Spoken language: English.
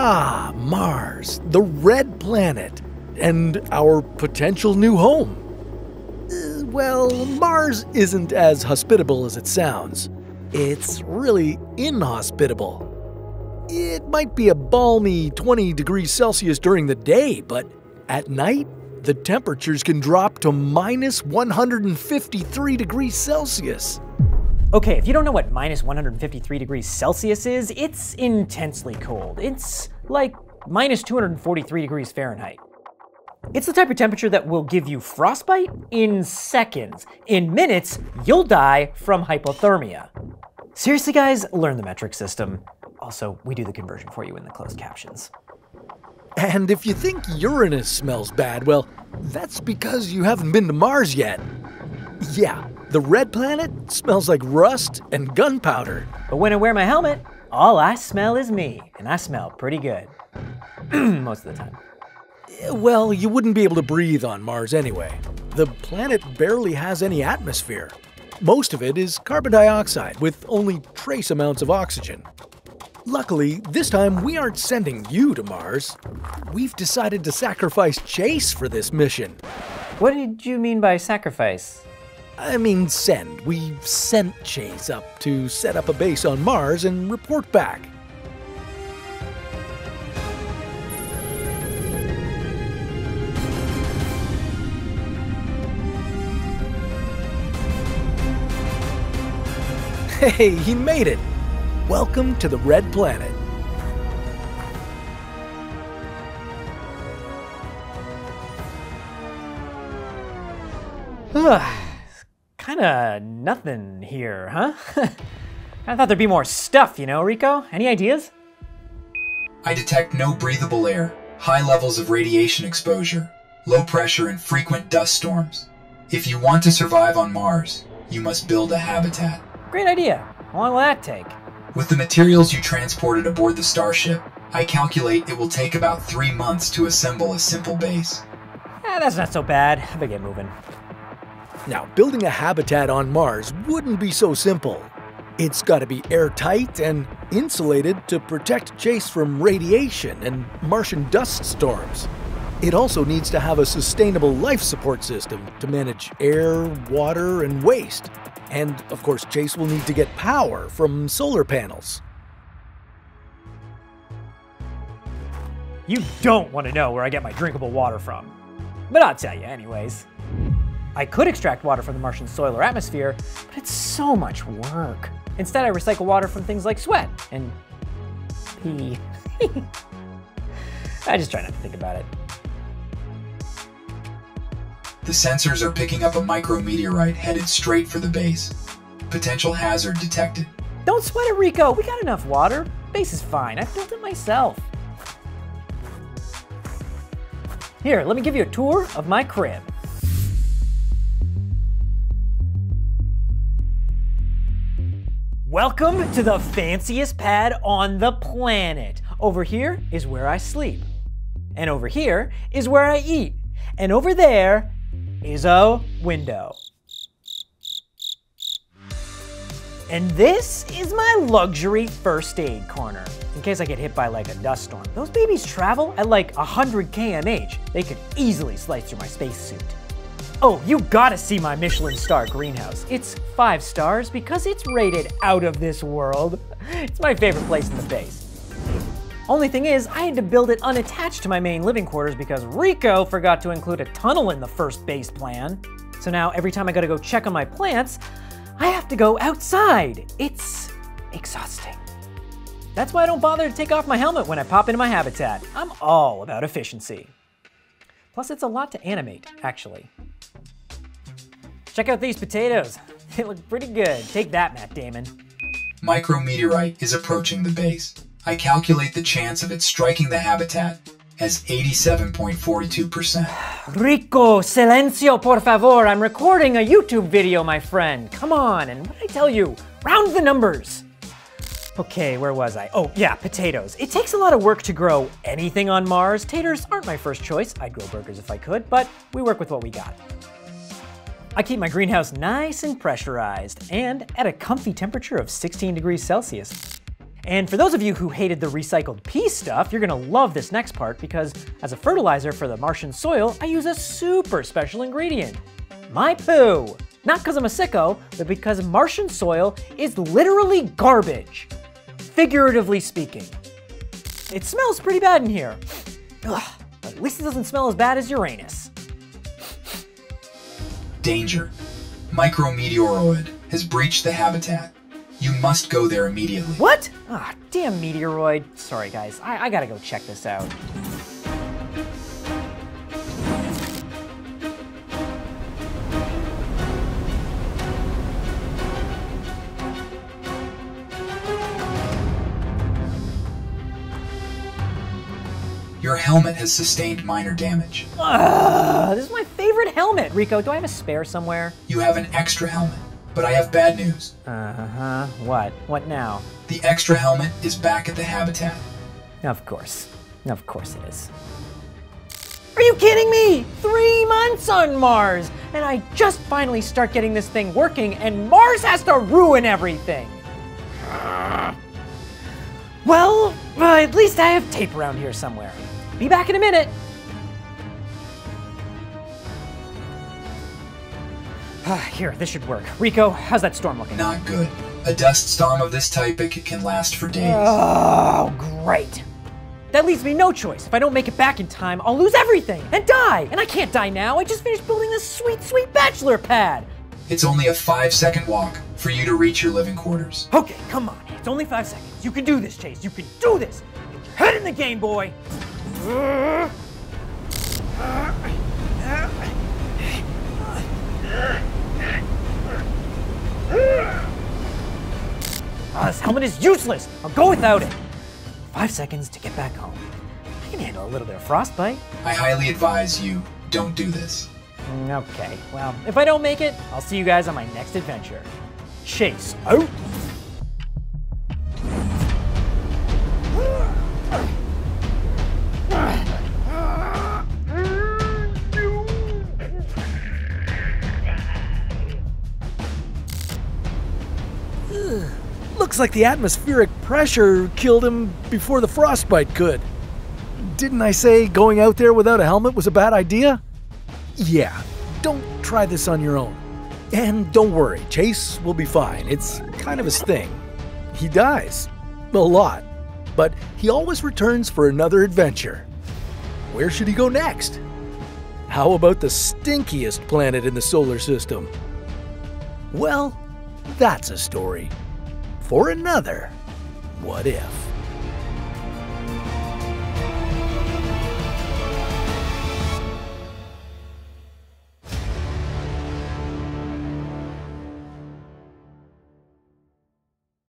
Ah, Mars, the red planet, and our potential new home. Uh, well, Mars isn't as hospitable as it sounds. It's really inhospitable. It might be a balmy 20 degrees Celsius during the day, but at night, the temperatures can drop to minus 153 degrees Celsius. Okay, if you don't know what minus 153 degrees Celsius is, it's intensely cold. It's like minus 243 degrees Fahrenheit. It's the type of temperature that will give you frostbite in seconds. In minutes, you'll die from hypothermia. Seriously, guys, learn the metric system. Also, we do the conversion for you in the closed captions. And if you think Uranus smells bad, well, that's because you haven't been to Mars yet. Yeah, the red planet smells like rust and gunpowder. But when I wear my helmet, all I smell is me, and I smell pretty good. Most of the time. Eh, well, you wouldn't be able to breathe on Mars anyway. The planet barely has any atmosphere. Most of it is carbon dioxide with only trace amounts of oxygen. Luckily, this time we aren't sending you to Mars. We've decided to sacrifice Chase for this mission. What did you mean by sacrifice? I mean, send. We've sent Chase up to set up a base on Mars and report back. Hey, he made it! Welcome to the Red Planet. Kinda nothing here, huh? I thought there'd be more stuff, you know, Rico? Any ideas? I detect no breathable air, high levels of radiation exposure, low pressure, and frequent dust storms. If you want to survive on Mars, you must build a habitat. Great idea. How long will that take? With the materials you transported aboard the Starship, I calculate it will take about three months to assemble a simple base. Eh, that's not so bad. I better get moving. Now, building a habitat on Mars wouldn't be so simple. It's got to be airtight and insulated to protect Chase from radiation and Martian dust storms. It also needs to have a sustainable life support system to manage air, water, and waste. And of course, Chase will need to get power from solar panels. You don't want to know where I get my drinkable water from. But I'll tell you anyways. I could extract water from the Martian soil or atmosphere, but it's so much work. Instead, I recycle water from things like sweat and pee. I just try not to think about it. The sensors are picking up a micrometeorite headed straight for the base. Potential hazard detected. Don't sweat it, Rico. We got enough water. Base is fine. I built it myself. Here, let me give you a tour of my crib. Welcome to the fanciest pad on the planet. Over here is where I sleep. And over here is where I eat. And over there is a window. And this is my luxury first aid corner, in case I get hit by like a dust storm. Those babies travel at like 100 kmh. They could easily slice through my spacesuit. Oh, you gotta see my Michelin star greenhouse. It's five stars because it's rated out of this world. It's my favorite place in the base. Only thing is, I had to build it unattached to my main living quarters because Rico forgot to include a tunnel in the first base plan. So now every time I gotta go check on my plants, I have to go outside. It's exhausting. That's why I don't bother to take off my helmet when I pop into my habitat. I'm all about efficiency. Plus, it's a lot to animate, actually. Check out these potatoes. They look pretty good. Take that, Matt Damon. Micrometeorite is approaching the base. I calculate the chance of it striking the habitat as 87.42%. Rico, silencio, por favor. I'm recording a YouTube video, my friend. Come on, and what did I tell you? Round the numbers. Okay, where was I? Oh, yeah, potatoes. It takes a lot of work to grow anything on Mars. Taters aren't my first choice. I'd grow burgers if I could, but we work with what we got. I keep my greenhouse nice and pressurized and at a comfy temperature of 16 degrees Celsius. And for those of you who hated the recycled pee stuff, you're gonna love this next part because as a fertilizer for the Martian soil, I use a super special ingredient, my poo. Not because I'm a sicko, but because Martian soil is literally garbage, figuratively speaking. It smells pretty bad in here. Ugh, at least it doesn't smell as bad as Uranus. Danger. Micrometeoroid has breached the habitat. You must go there immediately. What? Ah, damn meteoroid. Sorry guys, I, I gotta go check this out. Helmet has sustained minor damage. Ugh, this is my favorite helmet. Rico, do I have a spare somewhere? You have an extra helmet, but I have bad news. Uh-huh. What? What now? The extra helmet is back at the habitat. Of course. Of course it is. Are you kidding me? Three months on Mars! And I just finally start getting this thing working, and Mars has to ruin everything! Well, uh, at least I have tape around here somewhere. Be back in a minute. Ah, here, this should work. Rico, how's that storm looking? Not good. A dust storm of this type it can last for days. Oh, great. That leaves me no choice. If I don't make it back in time, I'll lose everything and die. And I can't die now. I just finished building this sweet, sweet bachelor pad. It's only a five second walk for you to reach your living quarters. Okay, come on. It's only five seconds. You can do this, Chase. You can do this. Get your head in the game, boy. This helmet is useless. I'll go without it. Five seconds to get back home. I can handle a little bit of frostbite. I highly advise you don't do this. Mm, Okay, well, if I don't make it, I'll see you guys on my next adventure. Chase out! Looks like the atmospheric pressure killed him before the frostbite could. Didn't I say going out there without a helmet was a bad idea? Yeah, don't try this on your own. And don't worry, Chase will be fine. It's kind of his thing. He dies. A lot. But he always returns for another adventure. Where should he go next? How about the stinkiest planet in the solar system? Well, that's a story for another What If.